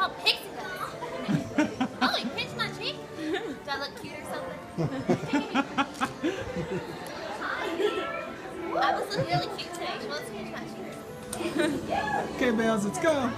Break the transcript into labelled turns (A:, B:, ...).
A: called pixie dust. oh, you pinched my cheek? Do I look cute or something? I was looking really cute today. She wants to pinch my cheek.
B: Okay, Bells, let's go.